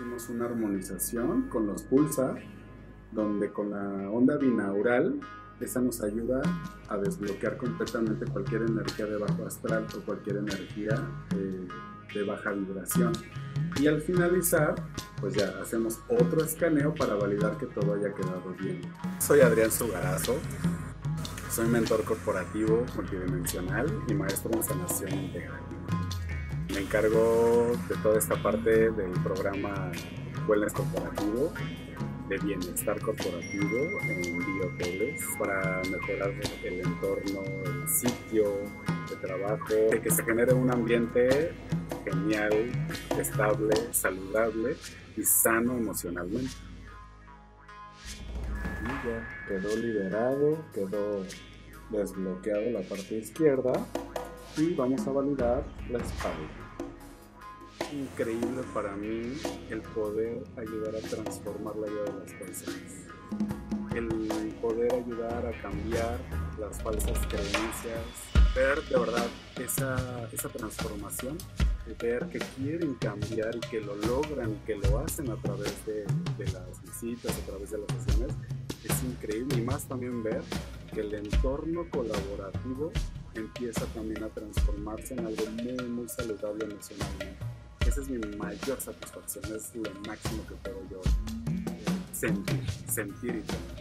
Hicimos una armonización con los pulsar, donde con la onda binaural, esa nos ayuda a desbloquear completamente cualquier energía de bajo astral o cualquier energía eh, de baja vibración. Y al finalizar, pues ya hacemos otro escaneo para validar que todo haya quedado bien. Soy Adrián Sugarazo, soy mentor corporativo multidimensional y maestro en sanación integral. Me encargo de toda esta parte del programa Wellness Corporativo, de bienestar corporativo en biohoteles para mejorar el entorno, el sitio de trabajo, de que se genere un ambiente genial, estable, saludable y sano emocionalmente. Quedó liberado, quedó desbloqueado la parte izquierda y vamos a validar la espalda. Increíble para mí el poder ayudar a transformar la vida de las personas. El poder ayudar a cambiar las falsas creencias, ver de verdad esa, esa transformación, ver que quieren cambiar y que lo logran, que lo hacen a través de, de las visitas, a través de las sesiones, es increíble y más también ver que el entorno colaborativo empieza también a transformarse en algo muy, muy saludable emocionalmente. Esa es mi mayor satisfacción, es lo máximo que puedo yo sentir, sentir y tener.